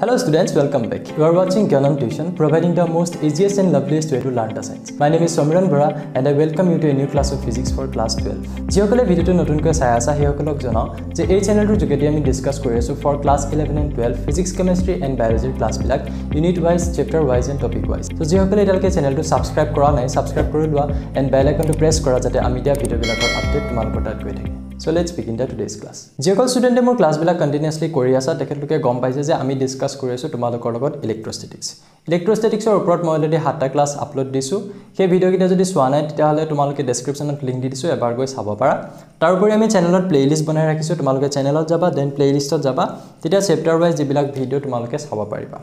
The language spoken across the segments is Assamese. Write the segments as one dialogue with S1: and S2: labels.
S1: Hello students, welcome back. You are watching Gyanam Tuition, providing the most easiest and loveliest way to learn the science. My name is Somiran Bora and I welcome you to a new class of physics for class 12. যিসকলে ভিডিঅ'টো নতুনকৈ চাই আছা সেইসকলক জনাওঁ যে এই চেনেলটোৰ যোগেদি আমি ডিছকাছ কৰি আছোঁ for class eleven and twelve physics chemistry and বায়'লজিৰ ক্লাছবিলাক unit wise chapter wise and topic wise ত' যিসকলে এতিয়ালৈকে চেনেলটো ছাবস্ক্ৰাইব কৰা নাই ছাবস্ক্ৰাইব কৰি লোৱা এণ্ড বেল আইকনটো প্ৰেছ কৰা যাতে আমি দিয়া ভিডিঅ'বিলাকৰ আপডেট তোমালোকৰ তাত গৈ থাকে। So' let's begin the today's class যিসকল ষ্টুডেণ্টে মোৰ ক্লাছবিলাক কণ্টিনিউছলি কৰি আছা তেখেতলোকে গম পাইছে যে আমি ডিছকাছ কৰি আছোঁ তোমালোকৰ লগত ইলেক্ট্ৰষ্টেটিক্স ইলেক্ট্ৰষ্টেটিক্সৰ ওপৰত মই অলৰেডি সাতটা ক্লাছ আপলোড দিছোঁ। সেই ভিডিঅ'কেইটা যদি চোৱা নাই তেতিয়াহ'লে তোমালোকে ডেছক্ৰিপশ্যনত লিংক দি দিছোঁ এবাৰ গৈ চাব পাৰা। তাৰোপৰি আমি চেনেলত প্লে লিষ্ট বনাই ৰাখিছোঁ তোমালোকে চেনেলত যাবা দেন প্লে লিষ্টত যাবা। তেতিয়া চেপ্টাৰ ৱাইজ যিবিলাক ভিডিঅ' তোমালোকে চাব পাৰিবা।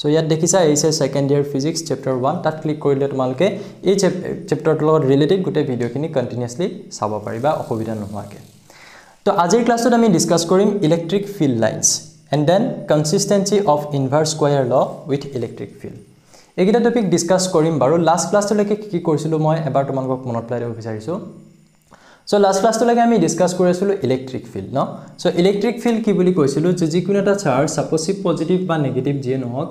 S1: চ' ইয়াত দেখিছা H S second year physics chapter one তাত ক্লিক কৰিলে তোমালোকে এই চেপ চেপ্টাৰটোৰ লগত ৰিলেটেড গোটেই ভিডিঅ'খিনি কণ্টিনিউছলি চাব পাৰিবা অসুবিধা নোহোৱাকৈ। তো আজিৰ ক্লাছটোত আমি ডিছকাছ কৰিম electric field lines and then consistency of inverse square law with electric field এইকেইটা টপিক ডিছকাছ কৰিম বাৰু। লাষ্ট ক্লাছটোলৈকে কি কি কৰিছিলোঁ মই এবাৰ তোমালোকক মনত পেলাই দিব বিচাৰিছোঁ। চ' লাষ্ট ক্লাছটোলৈকে আমি ডিছকাছ কৰি আছিলোঁ ইলেক্ট্ৰিক ফিল্ড ন চ' ইলেক্ট্ৰিক ফিল্ড কি বুলি কৈছিলোঁ? যে যিকোনো এটা চাৰ্জ ছাপ'জ পজিটিভ বা নিগেটিভ যিয়ে নহওক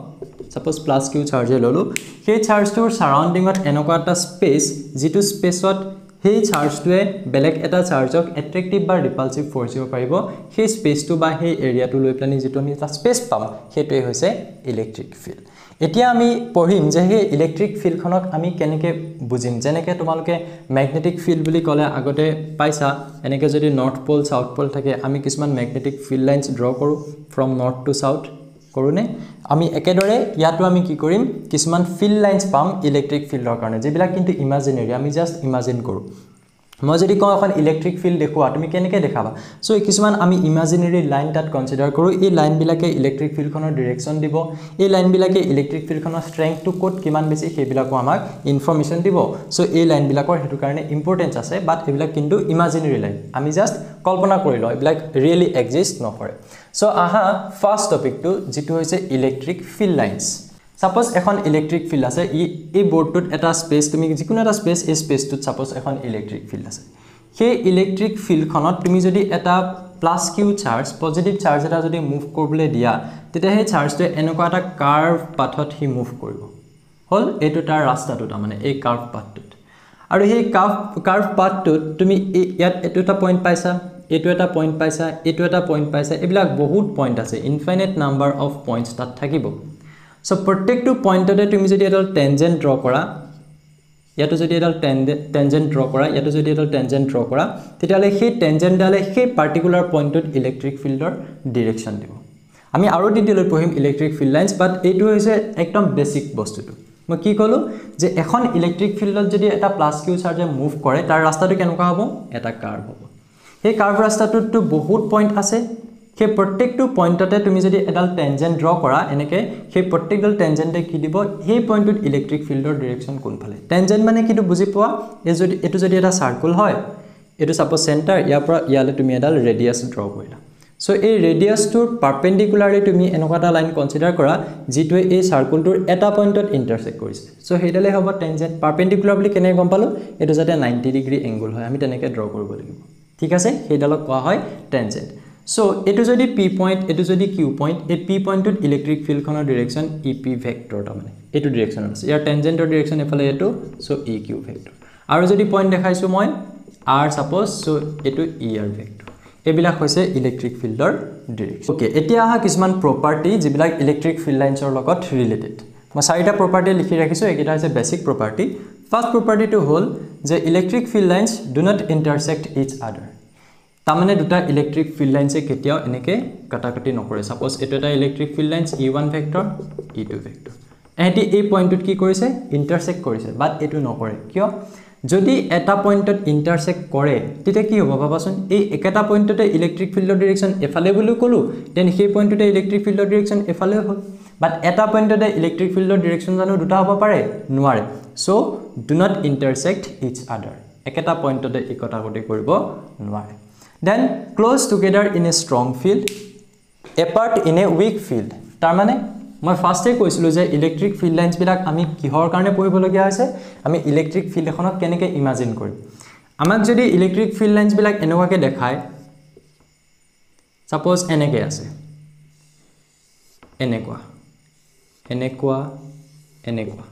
S1: ছাপ'জ প্লাছ কিউ চাৰ্জে ল'লোঁ সেই চাৰ্জটোৰ ছাৰাউণ্ডিঙত এনেকুৱা এটা স্পেচ যিটো স্পেচত সেই চাৰ্জটোৱে বেলেগ এটা চাৰ্জক এট্ৰেক্টিভ বা ৰিপালচিভ ফ'ৰ্চ দিব পাৰিব সেই স্পেচটো বা সেই এৰিয়াটো লৈ পেলাই যিটো আমি এটা স্পেচ পাম সেইটোৱে হৈছে ইলেক্ট্ৰিক ফিল্ড এতিয়া আমি পঢ়িম যে সেই ইলেক্ট্ৰিক ফিল্ডখনক আমি কেনেকৈ বুজিম। যেনেকৈ তোমালোকে মেগনেটিক ফিল্ড বুলি ক'লে আগতে পাইছা এনেকৈ যদি নৰ্থ প'ল ছাউথ প'ল থাকে আমি কিছুমান মেগনেটিক ফিল্ড লাইনছ ড্ৰ কৰোঁ ফ্ৰম নৰ্থ টু ছাউথ কৰোঁনে আমি একেদৰে ইয়াতো আমি কি কৰিম কিছুমান ফিল্ড লাইনছ পাম ইলেক্ট্ৰিক ফিল্ডৰ কাৰণে যিবিলাক কিন্তু ইমাজিনেৰী আমি জাষ্ট ইমাজিন কৰোঁ। মই যদি কওঁ এখন ইলেক্ট্ৰিক ফিল্ড দেখুওৱা তুমি কেনেকৈ দেখাবা? চ' কিছুমান আমি ইমাজিনেৰী লাইন তাত কনচিডাৰ কৰোঁ। এই লাইনবিলাকে ইলেক্ট্ৰিক ফিল্ডখনৰ ডিৰেকশ্যন দিব। এই লাইনবিলাকে ইলেক্ট্ৰিক ফিল্ডখনৰ ষ্ট্ৰেংথটো ক'ত কিমান বেছি সেইবিলাকো আমাক ইনফৰ্মেশ্যন দিব। চ' এই লাইনবিলাকৰ সেইটো কাৰণে ইম্পৰ্টেঞ্চ আছে বাট এইবিলাক কিন্তু ইমাজিনেৰী লাইন আমি জাষ্ট কল্পনা কৰি লওঁ এইবিলাক ৰিয়েলি এক্সিষ্ট নকৰে। চ' আহা ফাৰ্ষ্ট টপিকটো যিটো হৈছে ইলেক্ট্ৰিক ফিল্ড লাইনছ ছাপ'জ এখন ইলেক্ট্ৰিক ফিল্ড আছে ই এই বৰ্ডটোত এটা স্পেচ তুমি যিকোনো এটা স্পেচ এই স্পেচটোত ছাপ'জ এখন ইলেক্ট্ৰিক ফিল্ড আছে। সেই ইলেক্ট্ৰিক ফিল্ডখনত তুমি যদি এটা plus Q charge positive charge এটা যদি মুভ কৰিবলৈ দিয়া তেতিয়া সেই চাৰ্জটোৱে এনেকুৱা এটা কাৰ্ভ পাথত সি মুভ কৰিব। হ'ল এইটো তাৰ ৰাস্তাটো তাৰমানে এই কাৰ্ভ পাথটোত আৰু সেই কাৰ্ভ কাৰ্ভ পাথটোত তুমি ইয়াত এইটো এটা পইণ্ট পাইছা এইটো এটা পইণ্ট পাইছা এইটো এটা পইণ্ট পাইছা এইবিলাক বহুত পইণ্ট আছে। ইনফাইনেট নাম্বাৰ অফ পইণ্টছ তাত থাকিব। চ' প্ৰত্যেকটো পইণ্টতে তুমি যদি এডাল টেনজেণ্ট ড্ৰ কৰা ইয়াতো যদি এডাল টেনজে টেনজেণ্ট ড্ৰ কৰা ইয়াতো যদি এডাল টেনজেণ্ট ড্ৰ কৰা তেতিয়াহ'লে সেই টেনজেণ্টডালে সেই পাৰ্টিকুলাৰ পইণ্টটোত ইলেক্ট্ৰিক ফিল্ডৰ ডিৰেকশ্যন দিব। আমি আৰু ডিটেইলত পঢ়িম ইলেক্ট্ৰিক ফিল্ড লাইনছ বাট এইটো হৈছে একদম বেছিক বস্তুটো। মই কি ক'লোঁ? যে এখন ইলেক্ট্ৰিক ফিল্ডত যদি এটা প্লাছ কিউ চাৰ্জে মুভ কৰে তাৰ ৰাস্তাটো কেনেকুৱা হ'ব? এটা কাৰ্ভ হ'ব। সেই কাৰ্ভ ৰাস্তাটোততো বহুত পইণ্ট আছে। সেই প্ৰত্যেকটো পইণ্টতে তুমি যদি এডাল টেনজেণ্ট ড্ৰ কৰা এনেকৈ সেই প্ৰত্যেকডাল টেনজেণ্টে কি দিব? সেই পইণ্টটোত ইলেক্ট্ৰিক ফিল্ডৰ ডিৰেকশ্যন কোনফালে? টেনজেণ্ট মানে কিটো বুজি পোৱা? এই যদি এইটো যদি এটা চাৰ্কুল হয় এইটো ছাপ'জ চেণ্টাৰ ইয়াৰ পৰা ইয়ালৈ তুমি এডাল ৰেডিয়াছ ড্ৰ কৰিলা। চ' এই ৰেডিয়াছটোৰ পাৰ্পেণ্ডিকুলাৰলি তুমি এনেকুৱা এটা লাইন কনচিডাৰ কৰা যিটোৱে এই চাৰ্কুলটোৰ এটা পইণ্টত ইণ্টাৰচেক্ট কৰিছে। চ' সেইডালেই হ'ব টেনজেণ্ট পাৰ্পেণ্ডিকুলাৰ বুলি কেনেকৈ গম পালোঁ? এইটো যাতে নাইণ্টি ডিগ্ৰী এংগুল হয় আমি তেনেকৈ ড্ৰ কৰিব লাগিব। ঠিক আছে? সেইডালক কোৱা হয় টেনজেণ্ট চ' এইটো যদি পি পইণ্ট এইটো যদি কিউ পইণ্ট এই পি পইণ্টটোত ইলেক্ট্ৰিক ফিল্ডখনৰ ডিৰেকশ্যন ই পি ভেক্টৰ তাৰমানে। এইটো ডিৰেকশ্যনত আছে। ইয়াৰ টেনজেণ্টৰ ডিৰেকশ্যন এইফালে এইটো চ' ই কিউ ভেক্টৰ আৰু যদি পইণ্ট দেখাইছোঁ মই আৰ ছাপ'জ চ' এইটো ই আৰ ভেক্টৰ এইবিলাক হৈছে ইলেক্ট্ৰিক ফিল্ডৰ ডিৰেকশ্যন অ'কে এতিয়া অহা কিছুমান প্ৰপাৰ্টি যিবিলাক ইলেক্ট্ৰিক ফিল্ড লাইনছৰ লগত ৰিলেটেড মই চাৰিটা প্ৰপাৰ্টি লিখি ৰাখিছোঁ এইকেইটা হৈছে বেছিক প্ৰপাৰ্টি ফাৰ্ষ্ট প্ৰপাৰ্টিটো হ'ল যে electric field lines do not intersect each other তাৰমানে দুটা ইলেক্ট্ৰিক ফিল্ড লাইনছে কেতিয়াও এনেকৈ কাটাকাটি নকৰে। ছাপ'জ এইটো এটা electric field lines E one vector E two vector এহেঁতি এই পইণ্টটোত কি কৰিছে? ইণ্টাৰচেক্ট কৰিছে বাট এইটো নকৰে। কিয়? যদি এটা পইণ্টত ইণ্টাৰচেক্ট কৰে তেতিয়া কি হ'ব ভাবাচোন? এই একেটা পইণ্টতে ইলেক্ট্ৰিক ফিল্ডৰ ডিৰেকশ্যন এফালে বুলিও ক'লোঁ দেন সেই পইণ্টতে ইলেক্ট্ৰিক ফিল্ডৰ ডিৰেকশ্যন এফালেও হ'ল। বাট এটা পইণ্টতে ইলেক্ট্ৰিক ফিল্ডৰ ডিৰেকশ্যন জানো দুটা হ'ব পাৰে? নোৱাৰে। So' do not intersect each other একেটা পইণ্টতে কটাকটি কৰিব নোৱাৰে। Then close together in a strong field apart in a weak field তাৰমানে মই ফাৰ্ষ্টেই কৈছিলোঁ যে ইলেক্ট্ৰিক ফিল্ড লাইনছবিলাক আমি কিহৰ কাৰণে পঢ়িবলগীয়া হৈছে? আমি ইলেক্ট্ৰিক ফিল্ড এখনক কেনেকৈ ইমাজিন কৰিম? আমাক যদি ইলেক্ট্ৰিক ফিল্ড লাইনছবিলাক এনেকুৱাকৈ দেখায় ছাপ'জ এনেকৈ আছে। এনেকুৱা। এনেকুৱা এনেকুৱা।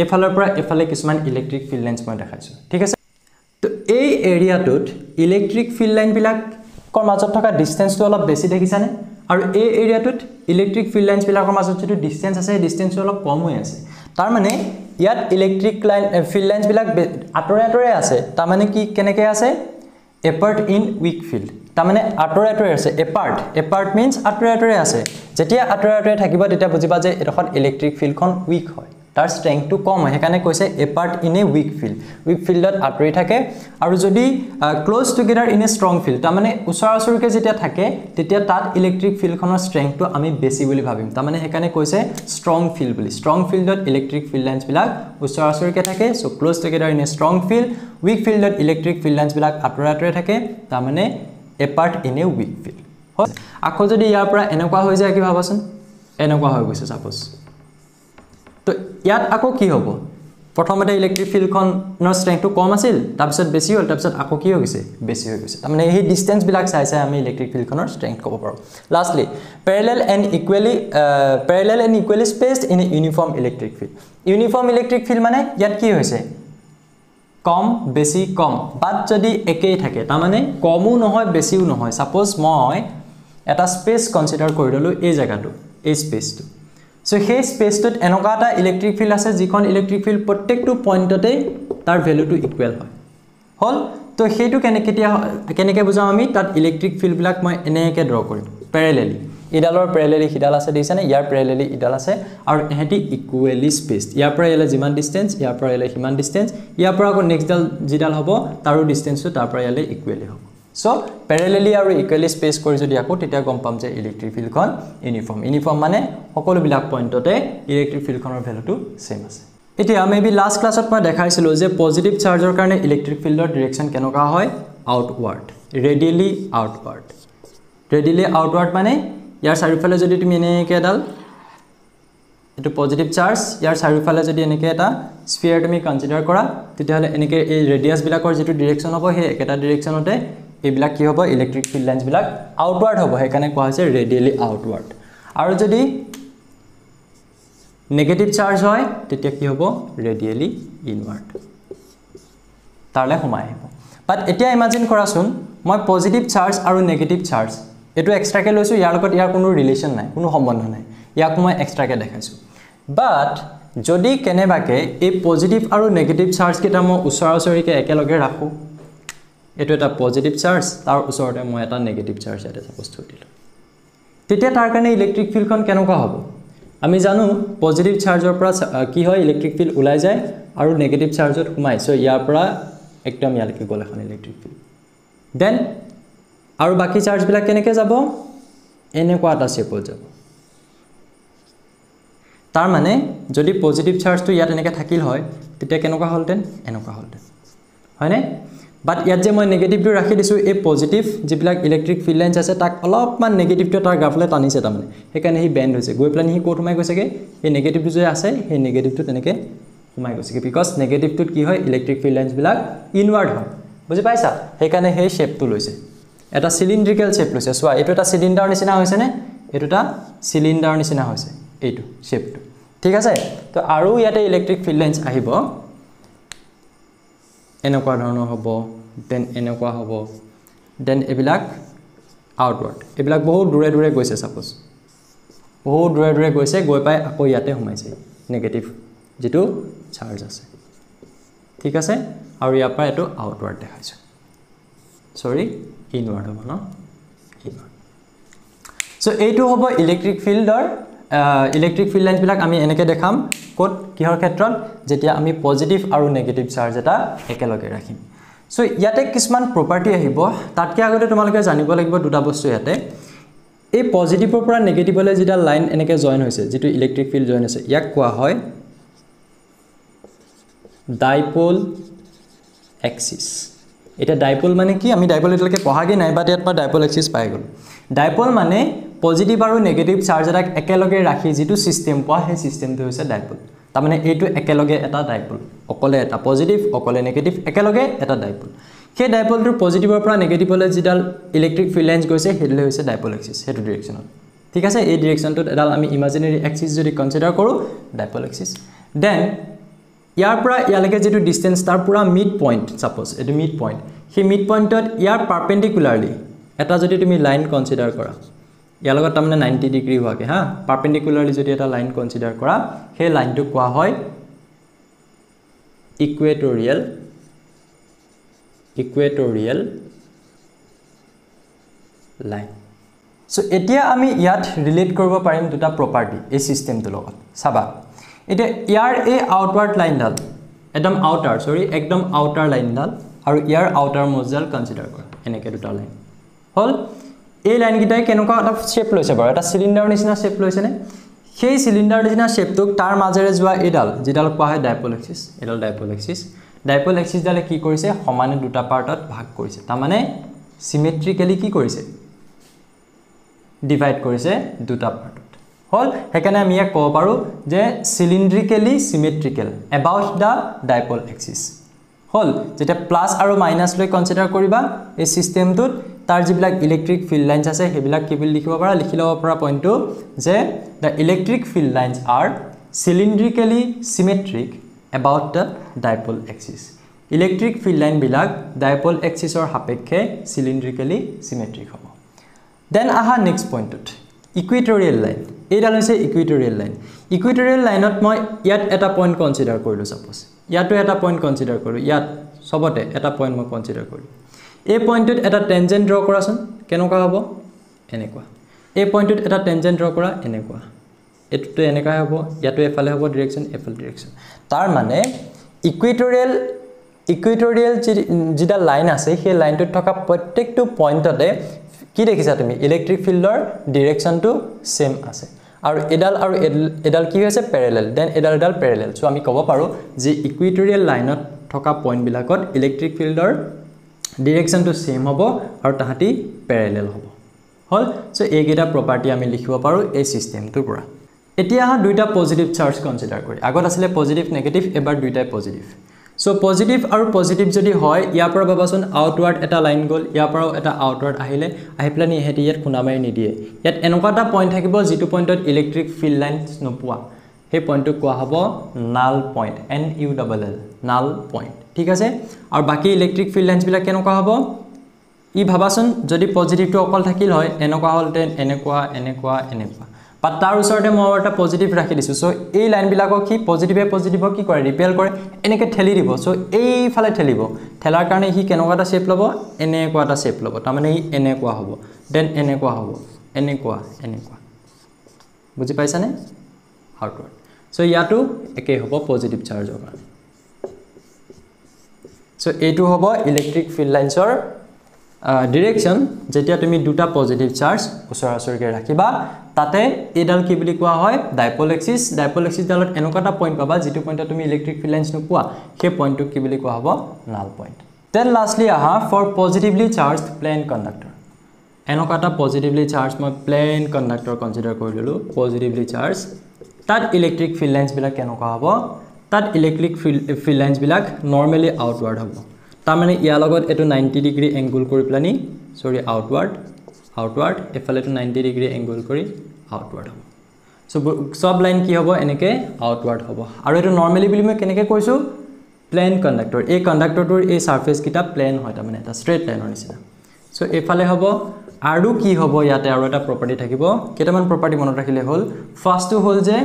S1: এইফালৰ পৰা এইফালে কিছুমান ইলেক্ট্ৰিক ফিল্ড লাইনছ মই দেখাইছোঁ। ঠিক আছে? এৰিয়াটোত ইলেক্ট্ৰিক ফিল্ড লাইনবিলাকৰ মাজত থকা ডিষ্টেঞ্চটো অলপ বেছি দেখিছানে? আৰু এই এৰিয়াটোত ইলেক্ট্ৰিক ফিল্ড লাইনছবিলাকৰ মাজত যিটো ডিষ্টেঞ্চ আছে সেই ডিষ্টেঞ্চটো অলপ কম হৈ আছে। তাৰমানে ইয়াত ইলেক্ট্ৰিক লাইন ফিল্ড লাইনছবিলাক আঁতৰে আঁতৰে আছে। তাৰমানে কি কেনেকৈ আছে? এপাৰ্ট ইন উইক ফিল্ড তাৰমানে আঁতৰে আঁতৰে আছে। এপাৰ্ট এপাৰ্ট মিনছ আঁতৰে আঁতৰে আছে। যেতিয়া আঁতৰে আঁতৰে থাকিব তেতিয়া বুজিবা যে এইডোখৰত ইলেক্ট্ৰিক ফিল্ডখন উইক হয়। তাৰ ষ্ট্ৰেংথটো কম হয়। সেইকাৰণে কৈছে apart in a weak field weak ফিল্ডত আঁতৰি থাকে আৰু যদি close together in a strong field তাৰমানে ওচৰা ওচৰিকৈ যেতিয়া থাকে তেতিয়া তাত ইলেক্ট্ৰিক ফিল্ডখনৰ ষ্ট্ৰেংথটো আমি বেছি বুলি ভাবিম। তাৰমানে সেইকাৰণে কৈছে ষ্ট্ৰং ফিল্ড বুলি। ষ্ট্ৰং ফিল্ডত ইলেক্ট্ৰিক ফিল্ড লাইনছবিলাক ওচৰা ওচৰিকৈ থাকে so' close together in a strong field weak ফিল্ডত ইলেক্ট্ৰিক ফিল্ড লাইনছবিলাক আঁতৰে আঁতৰে থাকে তাৰমানে apart in a weak field হয় আকৌ যদি ইয়াৰ পৰা এনেকুৱা হৈ যায় কি ভাবাচোন? এনেকুৱা হৈ গৈছে ছাপ'জ ইয়াত আকৌ কি হ'ব? প্ৰথমতে ইলেক্ট্ৰিক ফিল্ডখনৰ ষ্ট্ৰেংথটো কম আছিল তাৰপিছত বেছি হ'ল তাৰপিছত আকৌ কি হৈ গৈছে? বেছি হৈ গৈছে। তাৰমানে সেই ডিষ্টেঞ্চবিলাক চাই চাই আমি ইলেক্ট্ৰিক ফিল্ডখনৰ ষ্ট্ৰেংথ ক'ব পাৰোঁ। Lastly parallel and equally parallel and equally spaced in uniform electric field uniform electric field মানে ইয়াত কি হৈছে? কম বেছি কম। বাট যদি একেই থাকে তাৰমানে কমো নহয় বেছিও নহয়। ছাপ'জ মই এটা স্পেচ কনচিডাৰ কৰি ল'লোঁ এই জেগাটো এই স্পেচটো চ' সেই স্পেচটোত এনেকুৱা এটা ইলেক্ট্ৰিক ফিল্ড আছে যিখন ইলেক্ট্ৰিক ফিল্ড প্ৰত্যেকটো পইণ্টতেই তাৰ ভেলুটো ইকুৱেল হয়। হ'ল? তো সেইটো কেনে কেতিয়া কেনেকৈ বুজাওঁ আমি? তাত ইলেক্ট্ৰিক ফিল্ডবিলাক মই এনেকৈ ড্ৰ কৰিম। পেৰেলেলি ইডালৰ পেৰেলেলি সিডাল আছে দেখিছেনে ইয়াৰ পেৰেলেলি ইডাল আছে আৰু ইহঁতি ইকুৱেলি স্পেচড ইয়াৰ পৰা ইয়ালৈ যিমান ডিষ্টেঞ্চ ইয়াৰ পৰা ইয়ালৈ সিমান ডিষ্টেঞ্চ ইয়াৰ পৰা আকৌ নেক্সটডাল যিডাল হ'ব তাৰো ডিষ্টেঞ্চটো তাৰ পৰা ইয়ালৈ ইকুৱেলি হ'ব। চ' পেৰেলেলি আৰু ইকুৱেলি স্পেচ কৰি যদি আকৌ তেতিয়া গম পাম যে ইলেক্ট্ৰিক ফিল্ডখন ইউনিফৰ্ম ইউনিফৰ্ম মানে সকলোবিলাক পইণ্টতে ইলেক্ট্ৰিক ফিল্ডখনৰ ভেলুটো ছেইম আছে। এতিয়া মে বি লাষ্ট ক্লাছত মই দেখাইছিলোঁ যে পজিটিভ চাৰ্জৰ কাৰণে ইলেক্ট্ৰিক ফিল্ডৰ ডিৰেকশ্যন কেনেকুৱা হয়? Outward radially outward radially outward মানে ইয়াৰ চাৰিওফালে যদি তুমি এনেকৈ এডাল এইটো পজিটিভ চাৰ্জ ইয়াৰ চাৰিওফালে যদি এনেকৈ এটা স্ফিয়াৰ তুমি কনচিডাৰ কৰা তেতিয়াহ'লে এনেকৈ এই ৰেডিয়াছবিলাকৰ যিটো ডিৰেকশ্যন হ'ব সেই একেটা ডিৰেকশ্যনতে এইবিলাক কি হ'ব? ইলেক্ট্ৰিক ফিল্ড লাইনছবিলাক আউটৱাৰ্ড হ'ব। সেইকাৰণে কোৱা হৈছে ৰেডিয়েলি আউটৱাৰ্ড আৰু যদি নেগেটিভ চাৰ্জ হয় তেতিয়া কি হ'ব? ৰেডিয়েলি ইনৱাৰ্ড তাৰলৈ সোমাই আহিব। বাট এতিয়া ইমাজিন কৰাচোন মই পজিটিভ চাৰ্জ আৰু নেগেটিভ চাৰ্জ এইটো এক্সট্ৰাকৈ লৈছোঁ ইয়াৰ লগত ইয়াৰ কোনো ৰিলেশ্যন নাই কোনো সম্বন্ধ নাই। ইয়াক মই এক্সট্ৰাকৈ দেখাইছোঁ। বাট যদি কেনেবাকৈ এই পজিটিভ আৰু নেগেটিভ চাৰ্জকেইটা মই ওচৰা ওচৰিকৈ একেলগে ৰাখোঁ এইটো এটা পজিটিভ চাৰ্জ তাৰ ওচৰতে মই এটা নেগেটিভ চাৰ্জ ইয়াতে ছাপ'জ থৈ দিলোঁ। তেতিয়া তাৰ কাৰণে ইলেক্ট্ৰিক ফিল্ডখন কেনেকুৱা হ'ব? আমি জানো পজিটিভ চাৰ্জৰ পৰা কি হয় ইলেক্ট্ৰিক ফিল্ড ওলাই যায় আৰু নেগেটিভ চাৰ্জত সোমাই চ' ইয়াৰ পৰা একদম ইয়ালৈকে গ'ল এখন ইলেক্ট্ৰিক ফিল্ড দেন আৰু বাকী চাৰ্জবিলাক কেনেকৈ যাব? এনেকুৱা এটা শ্বেপত যাব। তাৰমানে যদি পজিটিভ চাৰ্জটো ইয়াত এনেকৈ থাকিল হয় তেতিয়া কেনেকুৱা হ'লহেঁতেন? এনেকুৱা হ'লহেঁতেন। হয়নে? বাট ইয়াত যে মই নেগেটিভটো ৰাখি দিছোঁ এই পজিটিভ যিবিলাক ইলেক্ট্ৰিক ফিল্ড লাইনছ আছে তাক অলপমান নেগেটিভটোৱে তাৰ গ্ৰাফলৈ টানিছে তাৰমানে। সেইকাৰণে সি বেণ্ড হৈছে। গৈ পেলাই সি ক'ত সোমাই গৈছেগৈ? সেই নেগেটিভটো যে আছে সেই নেগেটিভটো তেনেকৈ সোমাই গৈছেগৈ। বিকজ নেগেটিভটোত কি হয়? ইলেক্ট্ৰিক ফিল্ড লাইনছবিলাক ইনৱাৰ্ড হয়। বুজি পাইছা? সেইকাৰণে সেই শ্বেপটো লৈছে। এটা চিলিণ্ড্ৰিকেল শ্বেপ লৈছে। চোৱা এইটো এটা চিলিণ্ডাৰ নিচিনা হৈছেনে এইটো এটা চিলিণ্ডাৰ নিচিনা হৈছে এইটো শ্বেপটো ঠিক আছে? তো আৰু ইয়াতে ইলেক্ট্ৰিক ফিল্ড লাইনছ আহিব। এনেকুৱা ধৰণৰ হ'ব দেন এনেকুৱা হ'ব। দেন এইবিলাক আউটৱাৰ্ড এইবিলাক বহুত দূৰে দূৰে গৈছে ছাপ'জ বহুত দূৰে দূৰে গৈছে গৈ পাই আকৌ ইয়াতে সোমাইছে নেগেটিভ যিটো চাৰ্জ আছে। ঠিক আছে? আৰু ইয়াৰ পৰা এইটো আউটৱাৰ্ড দেখাইছোঁ। চৰি ইনৱাৰ্ড হ'ব ন? ইনৱাৰ্ড চ' এইটো হ'ব ইলেক্ট্ৰিক ফিল্ডৰ ইলেক্ট্ৰিক ফিল্ড লাইনছবিলাক আমি এনেকৈ দেখাম ক'ত কিহৰ ক্ষেত্ৰত যেতিয়া আমি পজিটিভ আৰু নেগেটিভ চাৰ্জ এটা একেলগে ৰাখিম। চ' ইয়াতে কিছুমান প্ৰপাৰ্টি আহিব। তাতকৈ আগতে তোমালোকে জানিব লাগিব দুটা বস্তু ইয়াতে। এই পজিটিভৰ পৰা নেগেটিভলৈ যিডাল লাইন এনেকৈ জইন হৈছে যিটো ইলেক্ট্ৰিক ফিল্ড জইন হৈছে ইয়াক কোৱা হয় ডাইপল এক্সিছ এতিয়া ডাইপল মানে কি? আমি ডাইপল এতিয়ালৈকে পঢ়াগৈ নাই বাট ইয়াত মই ডাইপল এক্সিছ পাই গ'লোঁ। ডাইপল মানে পজিটিভ আৰু নেগেটিভ চাৰ্জ এটাক একেলগে ৰাখি যিটো ছিষ্টেম পোৱা সেই ছিষ্টেমটো হৈছে ডাইপল তাৰমানে এইটো একেলগে এটা ডাইপল অকলে এটা পজিটিভ অকলে নেগেটিভ একেলগে এটা ডাইপল সেই ডাইপলটোৰ পজিটিভৰ পৰা নেগেটিভলৈ যিডাল ইলেক্ট্ৰিক ফিল্ড লাইনছ গৈছে সেইডালে হৈছে ডাইপল এক্সিছ সেইটো ডিৰেকশ্যনত ঠিক আছে? এই ডিৰেকশ্যনটোত এডাল আমি ইমাজিনেৰী এক্সিছ যদি কনচিডাৰ কৰোঁ ডাইপল এক্সিছ দেন ইয়াৰ পৰা ইয়ালৈকে যিটো ডিষ্টেঞ্চ তাৰ পূৰা মিড পইণ্ট ছাপ'জ এইটো মিড পইণ্ট সেই মিড পইণ্টত ইয়াৰ পাৰ্পেণ্ডিকুলাৰলি এটা যদি তুমি লাইন কনচিডাৰ কৰা ইয়াৰ লগত তাৰমানে নাইণ্টি ডিগ্ৰী হোৱাকৈ হা? পাৰ্পেণ্ডিকুলাৰলি যদি এটা লাইন কনচিডাৰ কৰা সেই লাইনটোক কোৱা হয় ইকুৱেটৰিয়েল ইকুৱেটৰিয়েল লাইন চ' এতিয়া আমি ইয়াত ৰিলেট কৰিব পাৰিম দুটা প্ৰপাৰ্টি এই ছিষ্টেমটোৰ লগত। চাবা এতিয়া ইয়াৰ এই আউটৱাৰ্ড লাইনডাল একদম আউটাৰ চৰি একদম আউটাৰ লাইনডাল আৰু ইয়াৰ আউটাৰ মজডাল কনচিডাৰ কৰা এনেকৈ দুটা লাইন হ'ল? এই লাইনকেইটাই কেনেকুৱা এটা শ্বেপ লৈছে বাৰু? এটা চিলিণ্ডাৰৰ নিচিনা শ্বেপ লৈছেনে সেই চিলিণ্ডাৰ নিচিনা শ্বেপটোক তাৰ মাজেৰে যোৱা এইডাল যিডাল কোৱা হয় ডাইপল এক্সিছ এইডাল ডাইপল এক্সিছ ডাইপল এক্সিছডালে কি কৰিছে? সমানে দুটা পাৰ্টত ভাগ কৰিছে। তাৰমানে চিমেট্ৰিকেলি কি কৰিছে? ডিভাইড কৰিছে দুটা পাৰ্টত। হ'ল সেইকাৰণে আমি ইয়াক ক'ব পাৰোঁ যে cylindrically symmetrical about the dipole axis হ'ল যেতিয়া প্লাছ আৰু মাইনাছ লৈ কনচিডাৰ কৰিবা এই ছিষ্টেমটোত তাৰ যিবিলাক ইলেক্ট্ৰিক ফিল্ড লাইনছ আছে সেইবিলাক কি বুলি লিখিব পাৰা? লিখি ল'ব পৰা পইণ্টটো যে the electric field lines are cylindrically symmetric about the dipole axis electric field লাইনবিলাক dipole এক্সিছৰ সাপেক্ষে চিলিণ্ড্ৰিকেলি চিমেট্ৰিক হ'ব। দেন আহা নেক্সট পইণ্টটোত ইকুইটৰিয়েল লাইন এইডাল হৈছে ইকুইটৰিয়েল লাইন ইকুইটৰিয়েল লাইনত মই ইয়াত এটা পইণ্ট কনচিডাৰ কৰিলোঁ ছাপ'জ ইয়াতো এটা পইণ্ট কনচিডাৰ কৰিলোঁ। ইয়াত চবতে এটা পইণ্ট মই কনচিডাৰ কৰিলোঁ। এই পইণ্টটোত এটা টেনজেণ্ট ড্ৰ কৰাচোন কেনেকুৱা হ'ব? এনেকুৱা। এই পইণ্টটোত এটা টেনজেণ্ট ড্ৰ কৰা এনেকুৱা। এইটোতো এনেকুৱাই হ'ব ইয়াতো এফালে হ'ব ডিৰেকশ্যন এফালে ডিৰেকশ্যন তাৰ মানে ইকুইটৰিয়েল ইকুইটৰিয়েল যি যিডাল লাইন আছে সেই লাইনটোত থকা প্ৰত্যেকটো পইণ্টতে কি দেখিছা তুমি? ইলেক্ট্ৰিক ফিল্ডৰ ডিৰেকশ্যনটো ছেম আছে। আৰু এডাল আৰু এডাল কি হৈছে? পেৰেলেল দেন এডাল এডাল পেৰেলেল চ' আমি ক'ব পাৰোঁ যে ইকুইটৰিয়েল লাইনত থকা পইণ্টবিলাকত ইলেক্ট্ৰিক ফিল্ডৰ ডিৰেকশ্যনটো ছেম হ'ব আৰু তাহাঁতি পেৰেলেল হ'ব। হ'ল? চ' এইকেইটা প্ৰপাৰ্টি আমি লিখিব পাৰোঁ এই ছিষ্টেমটোৰ পৰা। এতিয়া আহা দুইটা পজিটিভ চাৰ্জ কনচিডাৰ কৰি। আগত আছিলে পজিটিভ নেগেটিভ এবাৰ দুইটাই পজিটিভ চ' পজিটিভ আৰু পজিটিভ যদি হয় ইয়াৰ পৰা ভাবাচোন আউটৱাৰ্ড এটা লাইন গ'ল ইয়াৰ পৰাও এটা আউটৱাৰ্ড আহিলে আহি পেলাই ইহঁতি ইয়াত খুন্দা মাৰি নিদিয়ে। ইয়াত এনেকুৱা এটা পইণ্ট থাকিব যিটো পইণ্টত ইলেক্ট্ৰিক ফিল্ড লাইন নোপোৱা। সেই পইণ্টটোক কোৱা হ'ব null point N U double L null point ঠিক আছে? আৰু বাকী ইলেক্ট্ৰিক ফিল্ড লাইনছবিলাক কেনেকুৱা হ'ব? ই ভাবাচোন যদি পজিটিভটো অকল থাকিল হয় এনেকুৱা হ'লহেঁতেন এনেকুৱা এনেকুৱা এনেকুৱা। বাট তাৰ ওচৰতে মই এটা পজিটিভ ৰাখি দিছোঁ। চ' এই লাইনবিলাকক সি পজিটিভে পজিটিভক কি কৰে? ৰিপেল কৰে এনেকৈ ঠেলি দিব। চ' এইফালে ঠেলিব। ঠেলাৰ কাৰণে সি কেনেকুৱা এটা শ্বেপ ল'ব? এনেকুৱা এটা শ্বেপ ল'ব। তাৰমানে ই এনেকুৱা হ'ব। দেন এনেকুৱা হ'ব। এনেকুৱা এনেকুৱা। বুজি পাইছানে? আউটৱাৰ্ড চ' ইয়াতো একেই হ'ব পজিটিভ চাৰ্জৰ কাৰণে। চ' এইটো হ'ব ইলেক্ট্ৰিক ফিল্ড লাইন্সৰ ডিৰেকশ্যন যেতিয়া তুমি দুটা পজিটিভ চাৰ্জ ওচৰা ওচৰিকৈ ৰাখিবা তাতে এইডাল কি বুলি কোৱা হয়? ডাইপল এক্সিছ ডাইপল এক্সিছডালত এনেকুৱা এটা পইণ্ট পাবা যিটো পইণ্টত তুমি ইলেক্ট্ৰিক ফিল্ড লাইন্স নোপোৱা। সেই পইণ্টটোক কি বুলি কোৱা হ'ব? নাল পইণ্ট দেন লাষ্টলি আহা for positively charge plane conductor এনেকুৱা এটা পজিটিভলি চাৰ্জ মই প্লেন কণ্ডাক্টৰ কনচিডাৰ কৰি ল'লোঁ পজিটিভলি চাৰ্জ তাত ইলেক্ট্ৰিক ফিল্ড লাইন্সবিলাক কেনেকুৱা হ'ব? তাত electric field field normally outward হ'ব। তাৰমানে ইয়াৰ লগত এইটো নাইণ্টি ডিগ্ৰী এংগুল কৰি পেলানি চৰি আউটৱাৰ্ড আউটৱাৰ্ড এফালেতো নাইণ্টি ডিগ্ৰী এংগুল কৰি আউটৱাৰ্ড হ'ব। চ' চব লাইন কি হ'ব? এনেকৈ আউটৱাৰ্ড হ'ব। আৰু এইটো নৰ্মেলি বুলি মই কেনেকৈ কৈছোঁ? প্লেন কণ্ডাক্টৰ এই কণ্ডাক্টৰটোৰ এই ছাৰ্ফেচকেইটা প্লেন হয় তাৰমানে এটা ষ্ট্ৰেইট লাইনৰ নিচিনা। চ' এইফালে হ'ব। আৰু কি হ'ব? ইয়াতে আৰু এটা প্ৰপাৰ্টি থাকিব। কেইটামান প্ৰপাৰ্টি মনত ৰাখিলে হ'ল? ফাৰ্ষ্টটো হ'ল যে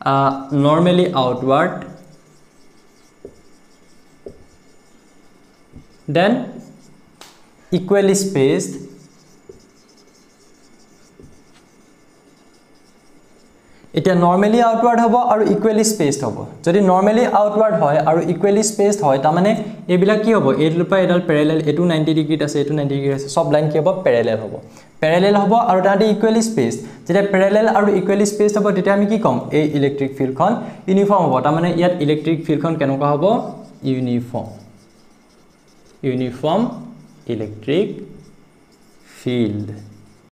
S1: normally outward then equally spaced এতিয়া নৰ্মেলি আউটৱাৰ্ড হ'ব আৰু ইকুৱেলি স্পেচড হ'ব। যদি নৰ্মেলি আউটৱাৰ্ড হয় আৰু ইকুৱেলি স্পেচড হয় তাৰমানে এইবিলাক কি হ'ব? এইটোৰ পৰা এডাল পেৰেলেল এইটো নাইণ্টি ডিগ্ৰীত আছে এইটো নাইণ্টি ডিগ্ৰীত আছে চব লাইন কি হ'ব? পেৰেলেল হ'ব। পেৰেলেল হ'ব আৰু তাহাঁতি ইকুৱেলি স্পেচ যেতিয়া পেৰেলেল আৰু ইকুৱেলি স্পেচ হ'ব তেতিয়া আমি কি ক'ম? এই ইলেক্ট্ৰিক ফিল্ডখন ইউনিফৰ্ম হ'ব। তাৰমানে ইয়াত ইলেক্ট্ৰিক ফিল্ডখন কেনেকুৱা হ'ব? Uniform uniform electric field